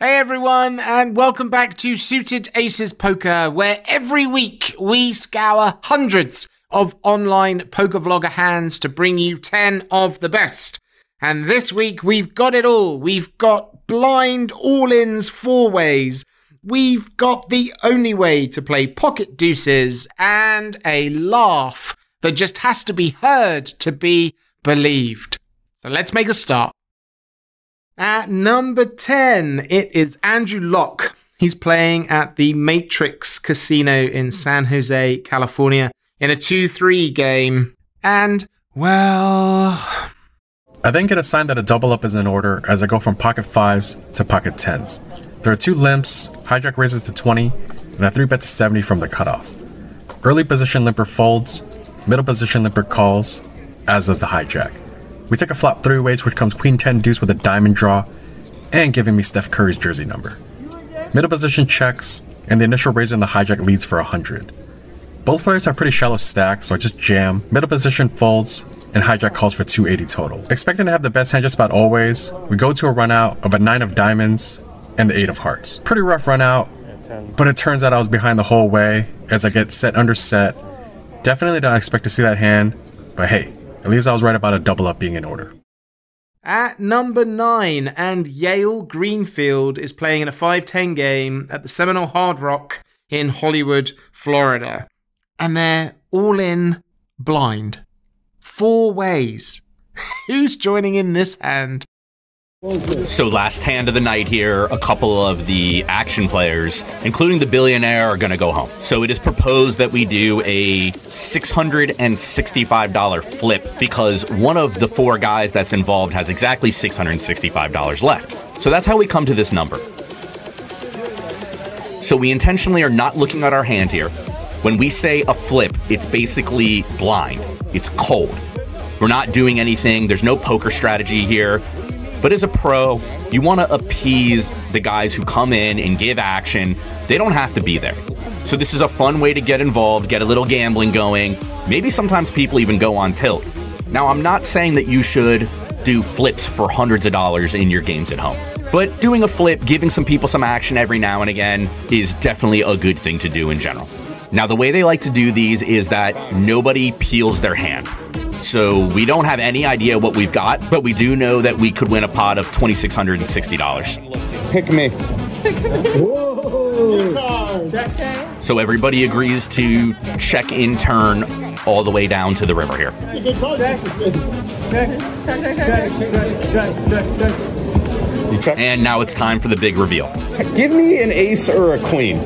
Hey everyone, and welcome back to Suited Aces Poker, where every week we scour hundreds of online poker vlogger hands to bring you 10 of the best. And this week we've got it all. We've got blind all ins four ways. We've got the only way to play pocket deuces and a laugh that just has to be heard to be believed. So let's make a start. At number 10, it is Andrew Lok. He's playing at the M8trix Casino in San Jose, California, in a 2 3 game. And, well. I then get a sign that a double up is in order as I go from pocket 5s to pocket 10s. There are two limps, hijack raises to 20, and a 3 bet to 70 from the cutoff. Early position limper folds, middle position limper calls, as does the hijack. We take a flop three ways, which comes queen 10 deuce with a diamond draw, and giving me Steph Curry's jersey number. Middle position checks, and the initial raise in the hijack leads for 100. Both players have pretty shallow stacks, so I just jam. Middle position folds, and hijack calls for 280 total. Expecting to have the best hand just about always, we go to a run out of a 9 of diamonds and the 8 of hearts. Pretty rough run out, but it turns out I was behind the whole way as I get set under set. Definitely don't expect to see that hand, but hey, at least I was right about a double up being in order. At number nine, and Yale Greenfield is playing in a 5 10 game at the Seminole Hard Rock in Hollywood, Florida. And they're all in blind. Four ways. Who's joining in this hand? So last hand of the night here, a couple of the action players, including the billionaire, are going to go home. So it is proposed that we do a $665 flip because one of the four guys that's involved has exactly $665 left. So that's how we come to this number. So we intentionally are not looking at our hand here. When we say a flip, it's basically blind. It's cold. We're not doing anything. There's no poker strategy here. But as a pro, you want to appease the guys who come in and give action. They don't have to be there. So this is a fun way to get involved, get a little gambling going. Maybe sometimes people even go on tilt. Now, I'm not saying that you should do flips for hundreds of dollars in your games at home. But doing a flip, giving some people some action every now and again is definitely a good thing to do in general. Now, the way they like to do these is that nobody peels their hand. So we don't have any idea what we've got, but we do know that we could win a pot of $2,660. Pick me. So everybody agrees to check in turn all the way down to the river here. And now it's time for the big reveal. Give me an ace or a queen.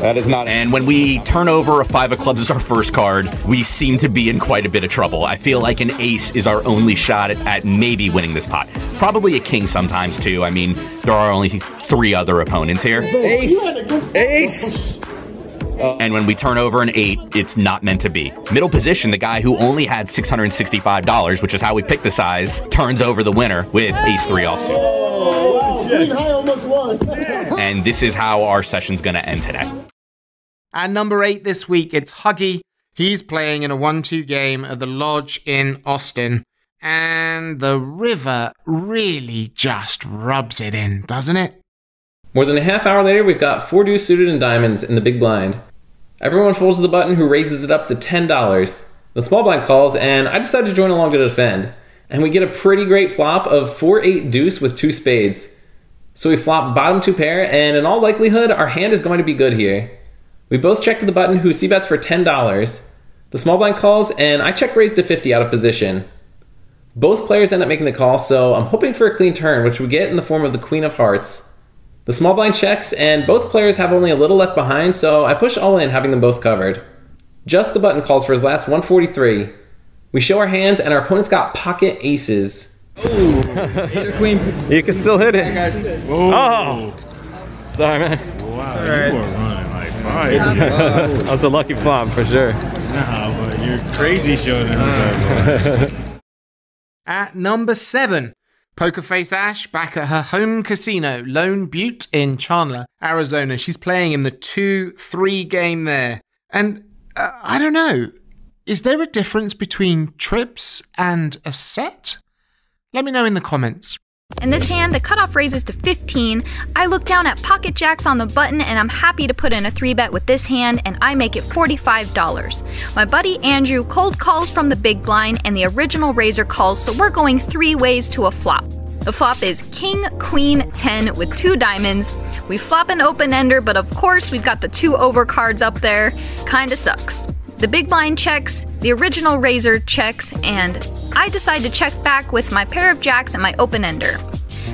That is not. And when we turn over a five of clubs as our first card, we seem to be in quite a bit of trouble. I feel like an ace is our only shot at, at maybe winning this pot. Probably a king sometimes too. I mean, there are only three other opponents here. Ace. Ace. And when we turn over an eight, it's not meant to be. Middle position, the guy who only had $665, which is how we picked the size, turns over the winner with ace three offsuit. And this is how our session's gonna end today. At number eight this week, it's Huggie. He's playing in a 1 2 game at the Lodge in Austin. And the river really just rubs it in, doesn't it? More than a half hour later, we've got four deuce suited and diamonds in the big blind. Everyone folds the button who raises it up to $10. The small blind calls, and I decide to join along to defend. And we get a pretty great flop of 4 8 deuce with two spades. So we flop bottom two pair, and in all likelihood, our hand is going to be good here. We both check to the button who c bets for $10. The small blind calls, and I check raise to 50 out of position. Both players end up making the call, so I'm hoping for a clean turn, which we get in the form of the Queen of Hearts. The small blind checks, and both players have only a little left behind, so I push all in, having them both covered. Just the button calls for his last 143. We show our hands, and our opponent's got pocket aces. Queen. You can still hit it. Oh. Sorry, man. Wow, you were running like fire. that was a lucky flop for sure. nah, but you're crazy showing them. At number seven, Pokerface Ash back at her home casino, Lone Butte in Chandler, Arizona. She's playing in the 2 3 game there. And uh, I don't know, is there a difference between trips and a set? Let me know in the comments. In this hand, the cutoff raises to 15. I look down at pocket jacks on the button and I'm happy to put in a 3 bet with this hand and I make it $45. My buddy Andrew cold calls from the big blind and the original raiser calls, so we're going three ways to a flop. The flop is King, Queen, 10 with two diamonds. We flop an open ender, but of course we've got the two over cards up there. Kinda sucks. The big blind checks, the original raiser checks, and I decide to check back with my pair of jacks and my open ender.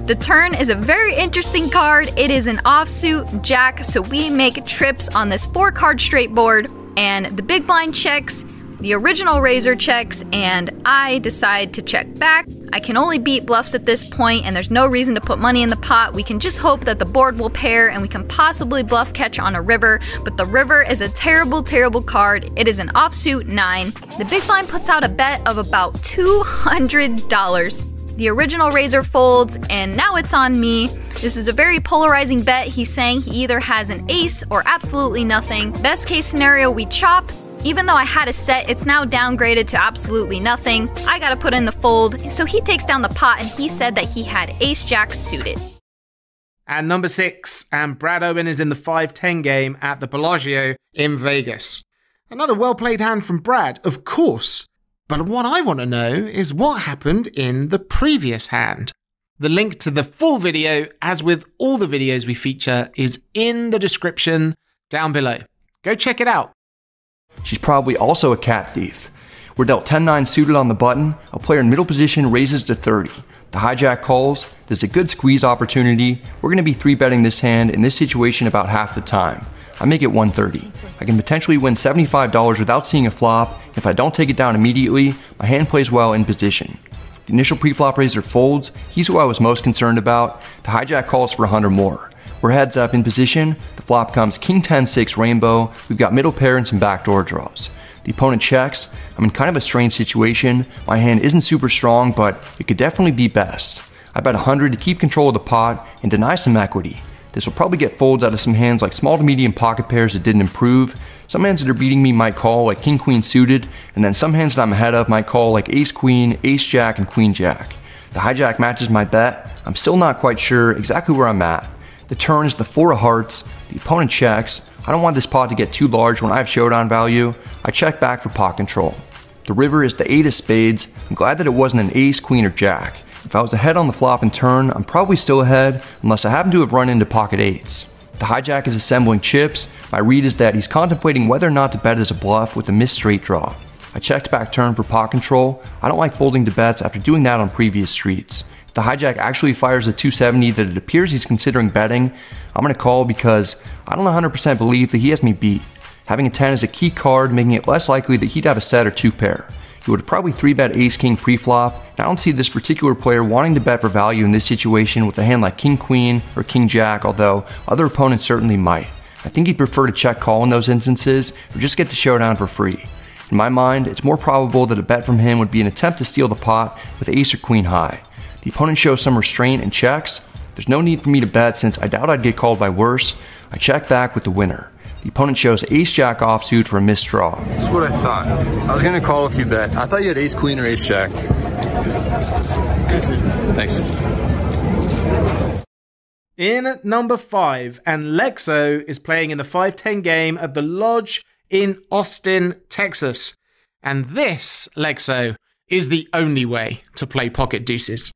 The turn is a very interesting card. It is an offsuit jack, so we make trips on this four card straight board. And the big blind checks, the original raiser checks, and I decide to check back. I can only beat bluffs at this point, and there's no reason to put money in the pot. We can just hope that the board will pair and we can possibly bluff catch on a river, but the river is a terrible, terrible card. It is an offsuit 9. The big blind puts out a bet of about $200. The original raiser folds, and now it's on me. This is a very polarizing bet. He's saying he either has an ace or absolutely nothing. Best case scenario, we chop. Even though I had a set, it's now downgraded to absolutely nothing. I gotta put in the fold, so he takes down the pot and he said that he had ace jack suited. And number six, and Brad Owen is in the 5 10 game at the Bellagio in Vegas. Another well played hand from Brad, of course. But what I want to know is what happened in the previous hand. The link to the full video, as with all the videos we feature, is in the description down below. Go check it out. She's probably also a cat thief. We're dealt 10-9 suited on the button, a player in middle position raises to 30. The hijack calls, there's a good squeeze opportunity. We're gonna be 3-betting this hand in this situation about half the time. I make it 130. I can potentially win $75 without seeing a flop. If I don't take it down immediately, my hand plays well in position. The initial pre-flop raiser folds, he's who I was most concerned about. The hijack calls for 100 more. We're heads up in position, the flop comes King 10-6 rainbow, we've got middle pair and some backdoor draws. The opponent checks, I'm in kind of a strange situation, my hand isn't super strong, but it could definitely be best. I bet 100 to keep control of the pot and deny some equity. This will probably get folds out of some hands like small to medium pocket pairs that didn't improve. Some hands that are beating me might call like king queen suited, and then some hands that I'm ahead of might call like ace queen, ace jack, and queen jack. The hijack matches my bet. I'm still not quite sure exactly where I'm at. The turn is the four of hearts. The opponent checks. I don't want this pot to get too large when I have showdown value. I check back for pot control. The river is the eight of spades. I'm glad that it wasn't an ace, queen, or jack. If I was ahead on the flop and turn, I'm probably still ahead, unless I happen to have run into pocket eights. The hijack is assembling chips. My read is that he's contemplating whether or not to bet as a bluff with a missed straight draw. I checked back turn for pot control. I don't like folding to bets after doing that on previous streets the hijack actually fires a 270 that it appears he's considering betting, I'm going to call because I don't 100% believe that he has me beat. Having a 10 is a key card, making it less likely that he'd have a set or two pair. He would probably 3-bet ace-king pre-flop, and I don't see this particular player wanting to bet for value in this situation with a hand like king-queen or king-jack, although other opponents certainly might. I think he'd prefer to check call in those instances, or just get the showdown for free. In my mind, it's more probable that a bet from him would be an attempt to steal the pot with ace or queen high. The opponent shows some restraint and checks. There's no need for me to bet since I doubt I'd get called by worse. I check back with the winner. The opponent shows ace-jack offsuit for a missed draw. That's what I thought. I was gonna call if you bet. I thought you had ace-queen or ace-jack. Thanks. In at number five, and Lex O is playing in the 510 game at the Lodge in Austin, Texas. And this, Lex O, is the only way to play pocket deuces.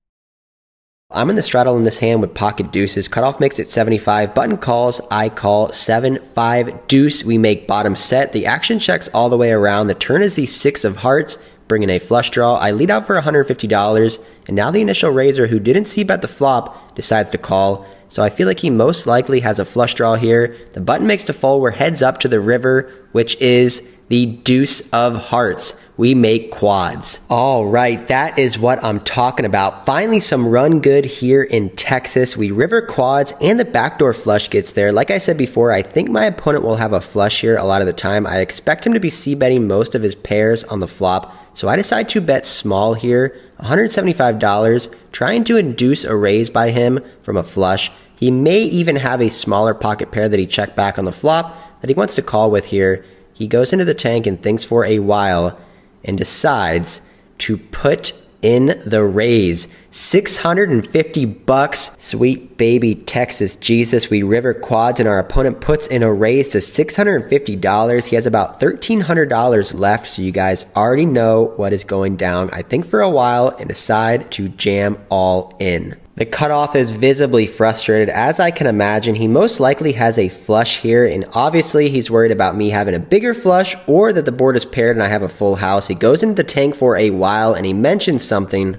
I'm in the straddle in this hand with pocket deuces. Cutoff makes it 75. Button calls, I call 7 5 deuce. We make bottom set. The action checks all the way around. The turn is the 6 of hearts, bringing a flush draw. I lead out for $150, and now the initial raiser, who didn't see bet the flop, decides to call. So I feel like he most likely has a flush draw here. The button makes to fold. We're heads up to the river, which is the deuce of hearts we make quads. All right, that is what I'm talking about. Finally, some run good here in Texas. We river quads and the backdoor flush gets there. Like I said before, I think my opponent will have a flush here a lot of the time. I expect him to be c betting most of his pairs on the flop. So I decide to bet small here, $175, trying to induce a raise by him from a flush. He may even have a smaller pocket pair that he checked back on the flop that he wants to call with here. He goes into the tank and thinks for a while and decides to put in the raise. 650 bucks. Sweet baby Texas Jesus. We river quads and our opponent puts in a raise to $650. He has about $1,300 left. So you guys already know what is going down, I think, for a while and decide to jam all in. The cutoff is visibly frustrated. As I can imagine, he most likely has a flush here, and obviously he's worried about me having a bigger flush or that the board is paired and I have a full house. He goes into the tank for a while and he mentions something.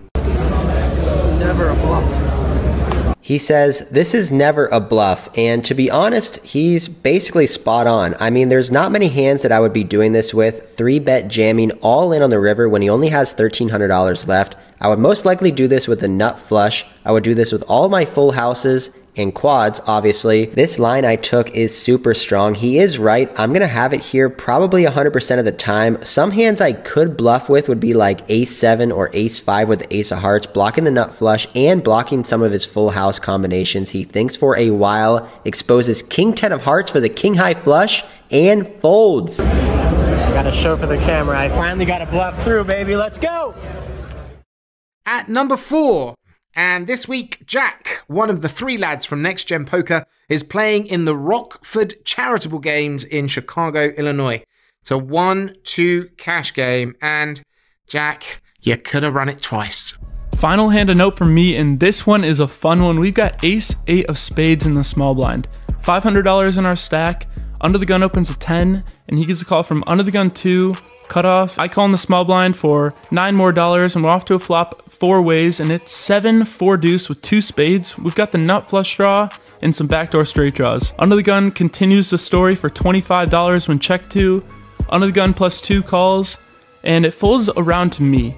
Never a bluff. He says, This is never a bluff, and to be honest, he's basically spot on. I mean, there's not many hands that I would be doing this with. Three bet jamming all in on the river when he only has $1,300 left. I would most likely do this with a nut flush. I would do this with all my full houses and quads, obviously. This line I took is super strong. He is right. I'm going to have it here probably 100% of the time. Some hands I could bluff with would be like ace 7 or ace 5 with the ace of hearts, blocking the nut flush and blocking some of his full house combinations. He thinks for a while, exposes king 10 of hearts for the king high flush, and folds. I got to show for the camera. I finally got a bluff through, baby. Let's go. At number four, and this week, Jack, one of the three lads from Next Gen Poker, is playing in the Rockford Charitable Games in Chicago, Illinois. It's a 1 2 cash game, and Jack, you could have run it twice. Final hand a note from me, and this one is a fun one. We've got ace 8 of spades in the small blind, $500 in our stack. Under the gun opens a 10, and he gets a call from under the gun 2, cutoff. I call in the small blind for nine more dollars, and we're off to a flop four ways, and it's seven four deuce with two spades. We've got the nut flush draw and some backdoor straight draws. Under the gun continues the story for $25 when check two. Under the gun plus two calls, and it folds around to me.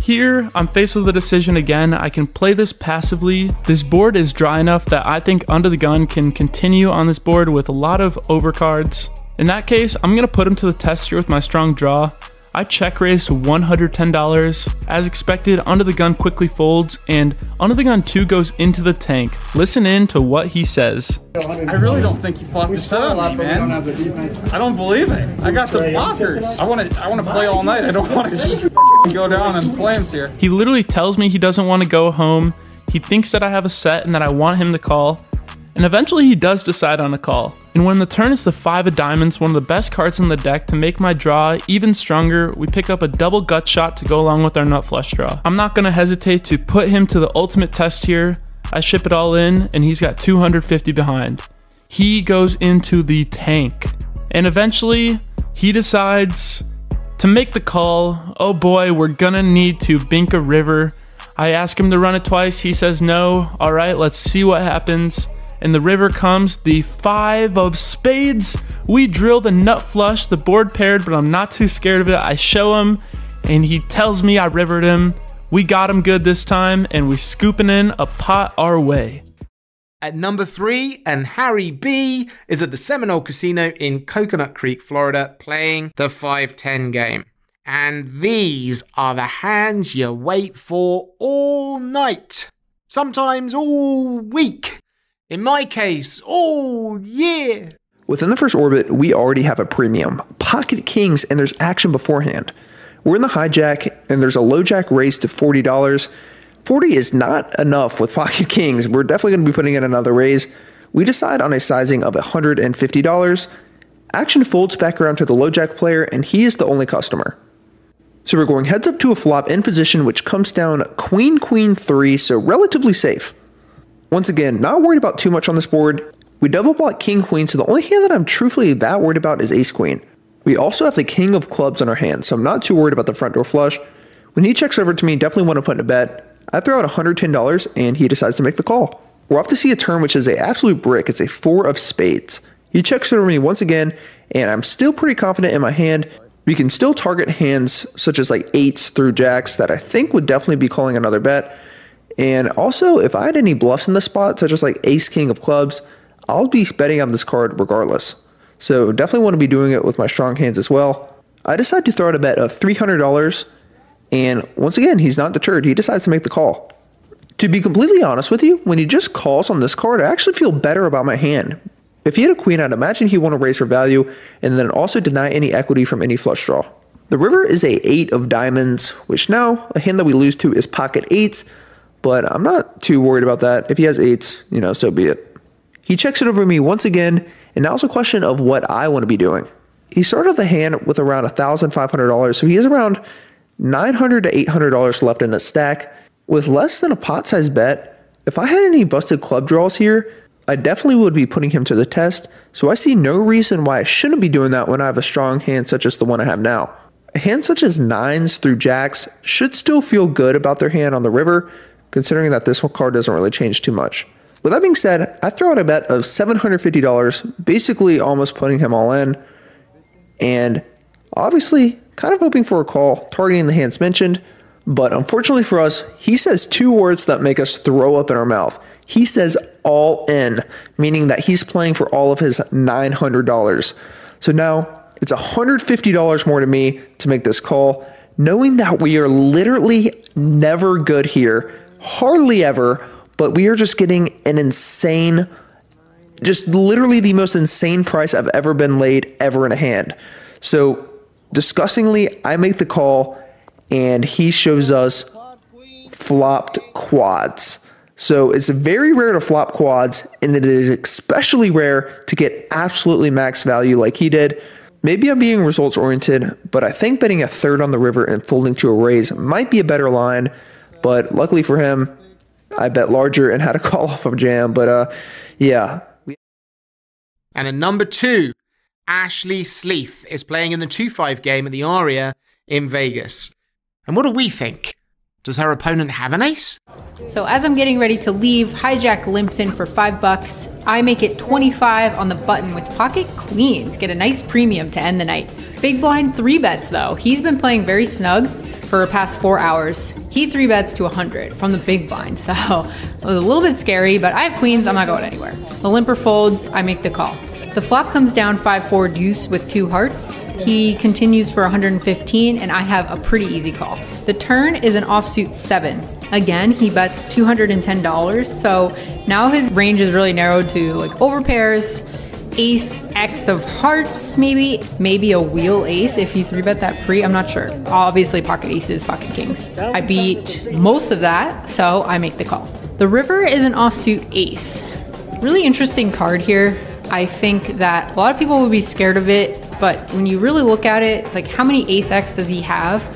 Here, I'm faced with a decision again. I can play this passively. This board is dry enough that I think Under the Gun can continue on this board with a lot of overcards. In that case, I'm going to put him to the test here with my strong draw. I check raised $110. As expected, Under the Gun quickly folds, and Under the Gun 2 goes into the tank. Listen in to what he says. I really don't think you flopped the set on me, man. I don't believe it. I got the blockers. I want to I want to play all night. I don't want to just go down in flames here. He literally tells me he doesn't want to go home. He thinks that I have a set and that I want him to call. And eventually he does decide on a call. And when the turn is the 5 of diamonds, one of the best cards in the deck to make my draw even stronger, we pick up a double gut shot to go along with our nut flush draw. I'm not going to hesitate to put him to the ultimate test here. I ship it all in and he's got 250 behind. He goes into the tank. And eventually he decides to make the call. Oh boy, we're gonna need to bink a river. I ask him to run it twice. He says no. All right, let's see what happens and the river comes the five of spades. We drill the nut flush, the board paired, but I'm not too scared of it. I show him, and he tells me I rivered him. We got him good this time, and we scooping in a pot our way. At number three, and Harry B is at the Seminole Casino in Coconut Creek, Florida, playing the 510 game. And these are the hands you wait for all night, sometimes all week. In my case, all year. Within the first orbit, we already have a premium. Pocket Kings, and there's action beforehand. We're in the hijack, and there's a low jack raise to $40. 40 is not enough with Pocket Kings. We're definitely going to be putting in another raise. We decide on a sizing of $150. Action folds back around to the low jack player, and he is the only customer. So we're going heads up to a flop in position, which comes down queen, queen, three, so relatively safe. Once again, not worried about too much on this board. We double block king queen, so the only hand that I'm truthfully that worried about is ace queen. We also have the king of clubs on our hand, so I'm not too worried about the front door flush. When he checks over to me, definitely want to put in a bet. I throw out $110 and he decides to make the call. We're off to see a turn which is a absolute brick. It's a four of spades. He checks over me once again, and I'm still pretty confident in my hand. We can still target hands such as like eights through jacks that I think would definitely be calling another bet. And also, if I had any bluffs in the spot, such as like ace king of clubs, I'll be betting on this card regardless. So definitely want to be doing it with my strong hands as well. I decide to throw out a bet of $300, and once again, he's not deterred. He decides to make the call. To be completely honest with you, when he just calls on this card, I actually feel better about my hand. If he had a queen, I'd imagine he'd want to raise for value and then also deny any equity from any flush draw. The river is a 8 of diamonds, which now a hand that we lose to is pocket 8s, but I'm not too worried about that. If he has 8s, you know, so be it. He checks it over me once again, and now it's a question of what I want to be doing. He started the hand with around $1,500, so he is around 900 to $800 left in his stack. With less than a pot size bet, if I had any busted club draws here, I definitely would be putting him to the test, so I see no reason why I shouldn't be doing that when I have a strong hand such as the one I have now. A hand such as nines through jacks should still feel good about their hand on the river, considering that this card doesn't really change too much. With that being said, I throw out a bet of $750, basically almost putting him all in, and obviously kind of hoping for a call, targeting the hands mentioned, but unfortunately for us, he says two words that make us throw up in our mouth. He says all in, meaning that he's playing for all of his $900. So now it's $150 more to me to make this call, knowing that we are literally never good here, hardly ever, but we are just getting an insane, just literally the most insane price I've ever been laid ever in a hand. So, disgustingly, I make the call and he shows us flopped quads. So it's very rare to flop quads, and it is especially rare to get absolutely max value like he did. Maybe I'm being results oriented, but I think betting a third on the river and folding to a raise might be a better line. But luckily for him, I bet larger and had a call off of jam. But uh, yeah. And a number two, Ashley Sleeth is playing in the 2 5 game at the Aria in Vegas. And what do we think? Does her opponent have an ace? So as I'm getting ready to leave, Hijack limps in for five bucks. I make it 25 on the button with pocket queens. Get a nice premium to end the night. Big blind three bets though. He's been playing very snug for the past four hours. He three bets to 100 from the big blind. So a little bit scary, but I have queens. I'm not going anywhere. The limper folds. I make the call. The flop comes down 5-4 deuce with two hearts. He continues for 115 and I have a pretty easy call. The turn is an offsuit 7. Again, he bets $210, so now his range is really narrowed to like overpairs, ace X of hearts, maybe, maybe a wheel ace if you three bet that pre. I'm not sure. Obviously, pocket aces, pocket kings. I beat most of that, so I make the call. The river is an offsuit ace. Really interesting card here. I think that a lot of people would be scared of it, but when you really look at it, it's like how many ace X does he have?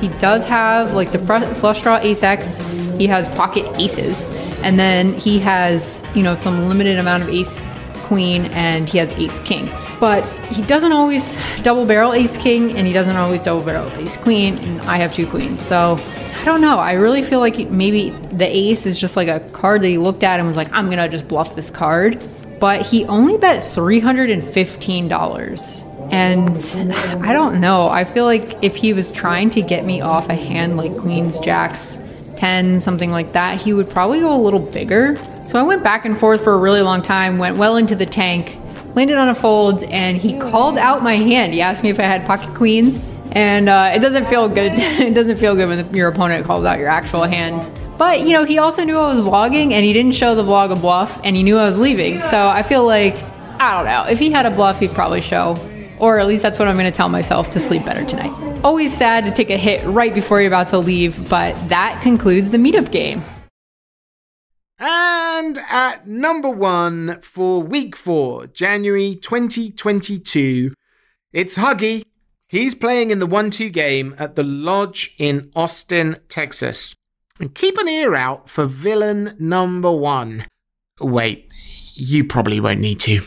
He does have like the flush draw ace X. He has pocket aces, and then he has you know some limited amount of ace queen, and he has ace king. But he doesn't always double barrel ace king, and he doesn't always double barrel ace queen, and I have two queens. So I don't know. I really feel like maybe the ace is just like a card that he looked at and was like, I'm gonna just bluff this card. But he only bet $315. And I don't know. I feel like if he was trying to get me off a hand like queens, jacks, 10, something like that, he would probably go a little bigger. So I went back and forth for a really long time, went well into the tank, landed on a fold, and he called out my hand. He asked me if I had pocket queens, and uh, it doesn't feel good. it doesn't feel good when your opponent calls out your actual hand. But you know, he also knew I was vlogging, and he didn't show the vlog a bluff, and he knew I was leaving. So I feel like I don't know. If he had a bluff, he'd probably show. Or at least that's what I'm going to tell myself to sleep better tonight. Always sad to take a hit right before you're about to leave, but that concludes the meetup game. And at number one for week four, January 2022, it's Huggie. He's playing in the 1 2 game at the Lodge in Austin, Texas. And keep an ear out for villain number one. Wait, you probably won't need to.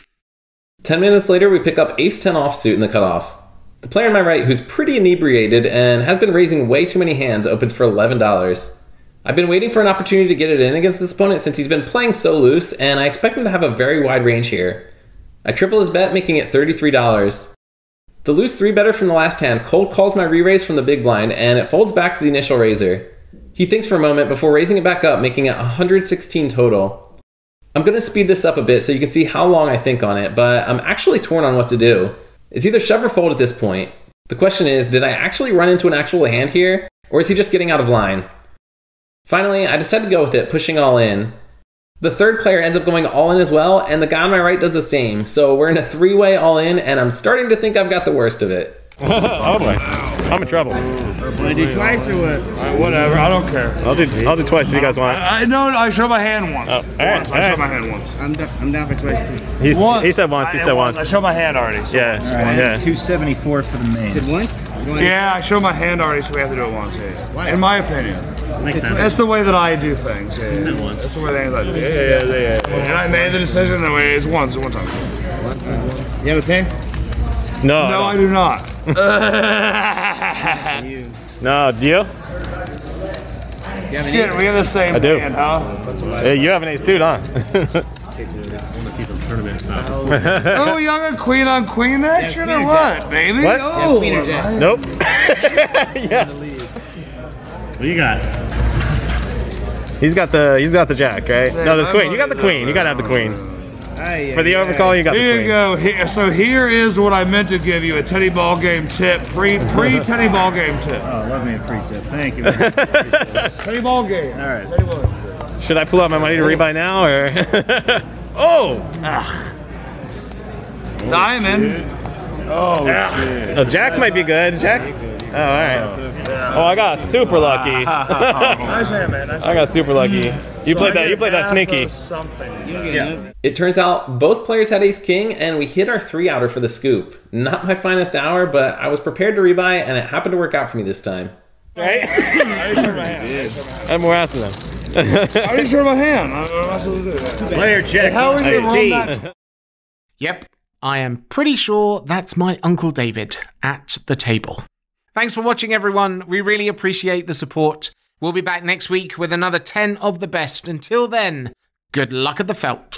10 minutes later, we pick up ace 10 offsuit in the cutoff. The player on my right, who's pretty inebriated and has been raising way too many hands, opens for $11. I've been waiting for an opportunity to get it in against this opponent since he's been playing so loose, and I expect him to have a very wide range here. I triple his bet, making it $33. The loose 3 better from the last hand cold calls my re-raise from the big blind, and it folds back to the initial raiser. He thinks for a moment before raising it back up, making it 116 total. I'm going to speed this up a bit so you can see how long I think on it, but I'm actually torn on what to do. It's either shove or fold at this point. The question is, did I actually run into an actual hand here, or is he just getting out of line? Finally, I decided to go with it, pushing all in. The third player ends up going all in as well, and the guy on my right does the same. So we're in a three-way all in, and I'm starting to think I've got the worst of it. oh boy. I'm in trouble. Want to do twice or what? Uh, whatever, I don't care. I'll do I'll do twice if you guys want. I know. I showed my hand once. Oh, all right, once. all I right. showed my hand once. I'm, do- I'm down for twice. He's, Once. he said once. He I- said once. once. I showed my hand already. So Yeah, yeah. 274 for the main. Said once? Yeah, I showed my hand already, so we have to do it once. Yeah. In my opinion, Makes sense. that's the way that I do things. Yeah, yeah. that's the way things I do. Yeah, yeah, yeah, yeah, yeah. And I made the decision that way. It's once, one time. You have a pen? No, No, I do not. no. Do you? Shit, we have the same I do. hand, huh? Hey, you have an ace too, huh? oh, you got a queen on queen action or what, baby? What? Oh, queen or jack. Nope. yeah. What do you got? He's got the he's got the jack, right? Yeah, No, the I'm queen. You got the queen. You gotta have the queen. Aye, For the aye, overcall, you got the Here you go. Here, so here is what I meant to give you: a teddy ball game tip, free free teddy ball game tip. Oh, love me a free tip. Thank you. Teddy ball game. All right. Teddy ball game. Should I pull out my money to rebuy now or? Oh! oh, Diamond. Oh, oh shit. a jack might be good. Jack. Oh, all right. Oh, Oh, I got super lucky. Nice hand, man. Nice I got super lucky. You played that. You played that sneaky. Something. Yeah. It turns out both players had ace king, and we hit our three outer for the scoop. Not my finest hour, but I was prepared to rebuy, and it happened to work out for me this time. Right? I already showed my hand. I'm more asking them. I already showed my hand. I don't know what else to do. Player check. How are you Hey, that? Yep, I am pretty sure that's my Uncle David at the table. Thanks for watching, everyone. We really appreciate the support. We'll be back next week with another 10 of the best. Until then, good luck at the felt.